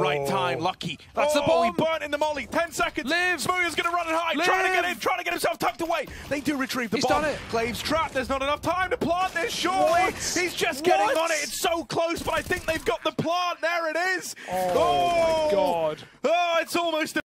Right time, oh. lucky. That's the ball. he burnt in the molly. Ten seconds. Live. Smoothie's going to run it high. Live. Trying to get in, trying to get himself tucked away. They do retrieve the He's bomb. done it. Clave's trapped. There's not enough time to plant this, surely. What? He's just getting What? on it. It's so close, but I think they've got the plant. There it is. Oh, my oh. God. Oh, it's almost